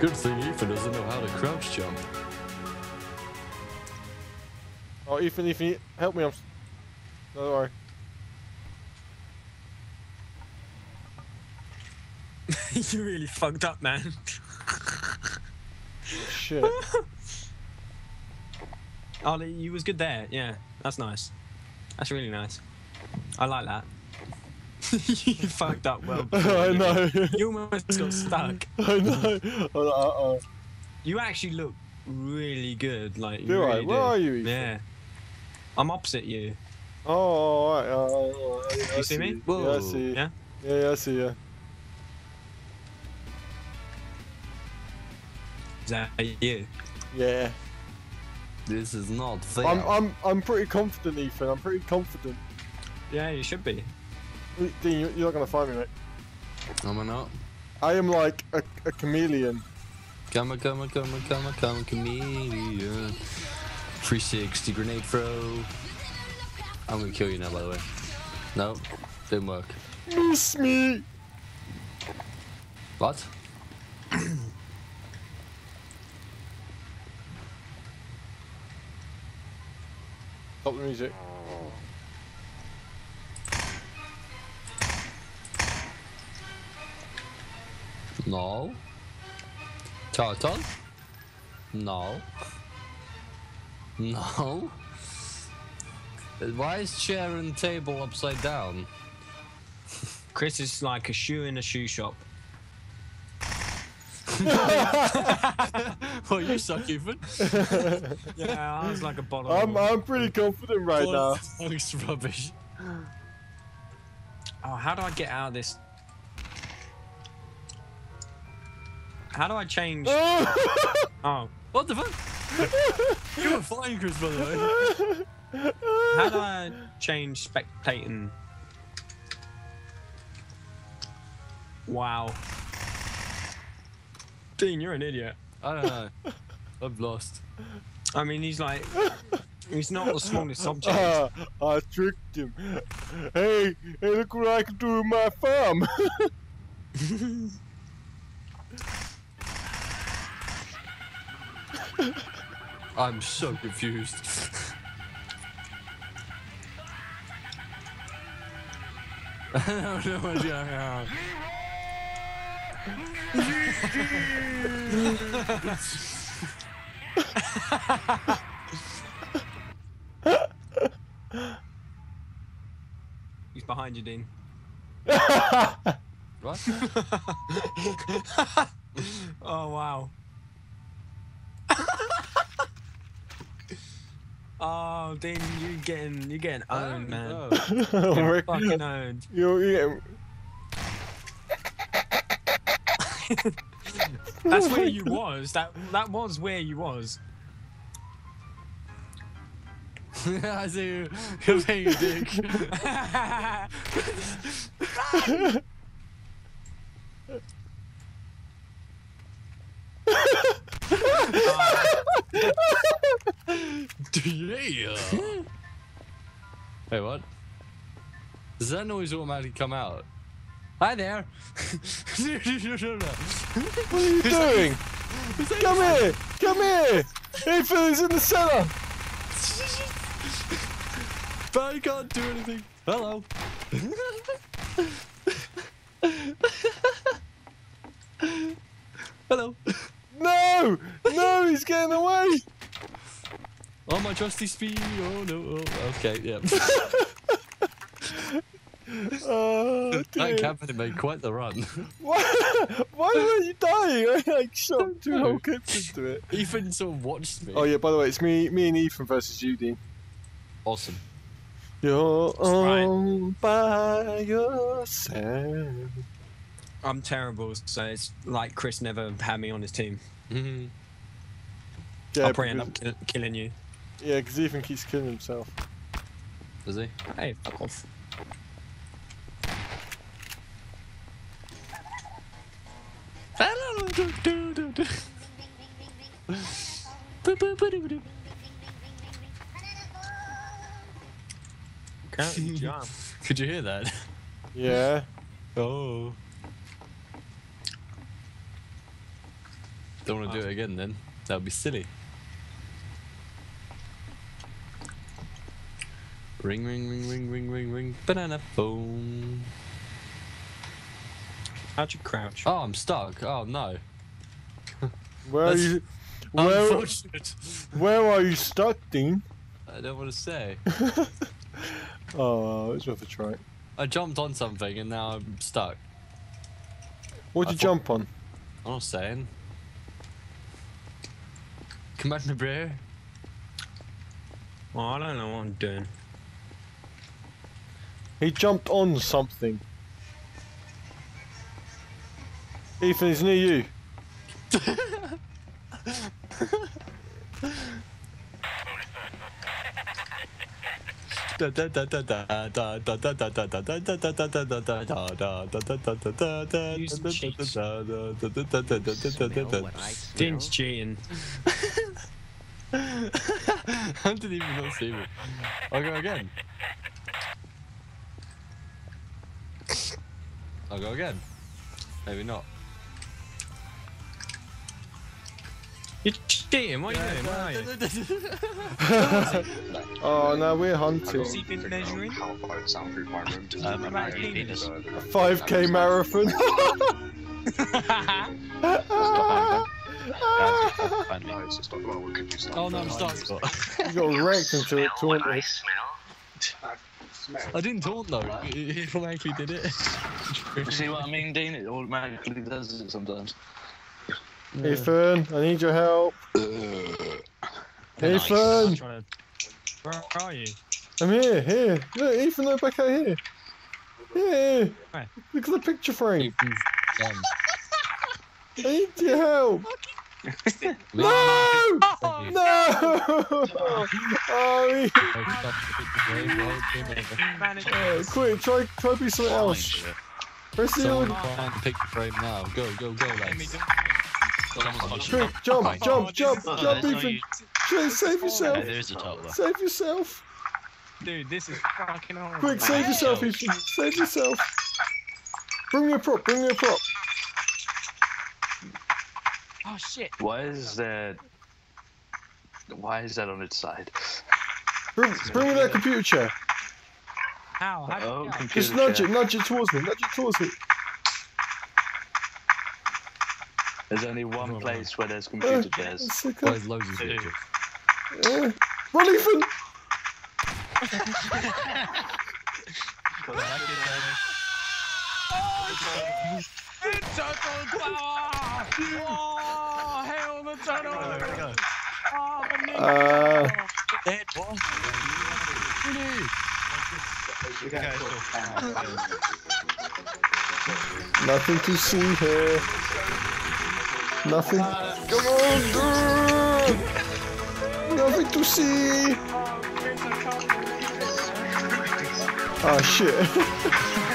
Good thing Ethan doesn't know how to crouch jump. Oh, Ethan, Ethan, help me. I'm. No, don't worry. you really fucked up, man. Shit. Oh, you was good there. Yeah, that's nice. That's really nice. I like that. you fucked up well. I know. You You almost got stuck. I know. Oh, uh, uh. You actually look really good. Like, you Do I? really Where do. are you, Ethan? Yeah. I'm opposite you. Oh, alright. Uh, yeah, I You see me? Yeah, I see you. Yeah? Yeah, yeah, I see you. Is that you? Yeah. This is not fair. I'm, I'm, I'm pretty confident, Ethan. I'm pretty confident. Yeah, you should be. Dean, you- you're not gonna find me, mate. Am I not? I am like a, a chameleon. Come on, come on, come on, come on, come on, comedian. 360 grenade throw. I'm gonna kill you now, by the way. No, didn't work. Miss me. What? Stop the music. No. Tartan? No. No. Why is chair and table upside down? Chris is like a shoe in a shoe shop. well, you suck, even. Yeah, I was like a bottle. I'm, I'm pretty confident right now. Thanks, rubbish. Oh, how do I get out of this? How do I change? Oh, What the fuck? you were flying, Chris, by the way. how do I change spectating? Wow. Dean, you're an idiot. I don't know. I've lost. I mean, he's like, he's not the smallest object. Ah, I tricked him. Hey, hey, look what I can do with my farm. I'm so confused. I idea how. He's behind you, Dean. What? Oh wow. Oh, Dean, you're getting you're getting owned, man. Oh, Getting Rick, fucking owned. you're, you're, That's where you was. That that was where you was. I see you. You're being a dick. Ah. Yeah. Wait, what? Does that noise automatically come out? Hi there. what are you doing? Come here! Come here! Ethan is in the cellar! but I can't do anything. Hello. Hello. No! No, he's getting away! Oh, my trusty speed. Oh, no. Oh, okay, yeah. Oh, that dear. company made quite the run. Why, why were you dying? I like shot Don't two know. whole clips into it. Ethan sort of watched me. Oh yeah, by the way, it's me, me and Ethan versus you, Dean. Awesome. You're right. all by yourself. I'm terrible, so it's like Chris never had me on his team. Mhm. Yeah, I'll probably end up kill- killing you. Yeah, because Ethan keeps killing himself. Does he? Hey, fuck off. Can't jump. Could you hear that? Yeah. Oh. Don't want to do it again then. That would be silly. Ring, ring, ring, ring, ring, ring, ring. Banana phone. How'd you crouch? Oh, I'm stuck. Oh no. Where are That's you? Where, Unfortunate. where are you stuck, Dean? I don't want to say. Oh, it's worth a try. I jumped on something and now I'm stuck. What'd I you thought- jump on? I'm not saying. Come back, my bro. Well, I don't know what I'm doing. He jumped on something. Ethan, he's near you. Dean's cheating. How did he even not see me? I'll go again. I'll go again. Maybe not. You're cheating. What are you doing? Where are you? Oh no, we're hunting. Has he been measuring? How far it's soundproof my room Um, about the- penis. A 5k marathon. No, it's just like, well, what could you start? Oh no, I'm stuck. you got wrecked until it taunted. I didn't taunt though. He he automatically did it. You see what I mean, Dean? It automatically does it sometimes. Ethan, I need your help. I'm Ethan, trying to... Where are you? I'm here, here. Look, Ethan, look back out here. Here. Where? Look at the picture frame. I need your help. We- No! No! Oh, he- oh, quick, try, try be something else. Press the Someone other. find the frame now. Go, go, go, lads. Quick, jump, Oh, jump, jump, Oh, jump, Ethan. use- Shay, save yourself. There is a top there. Save yourself. Dude, this is fucking hard. Quick, save yourself, Ethan. Save yourself. Bring me a prop, bring me a prop. Oh shit. Why is that? Why is that on its side? Bring, bring me that computer chair. How? How Oh, did you computer Just nudge chair. it, nudge it towards me, nudge it towards me. There's only one Oh, place where there's Uh, computer chairs. let's Well, there's loads of pictures. Uh, run, Ethan! Oh, Uh, nothing to see here. Nothing. Come on, girl! Nothing to see. Oh shit.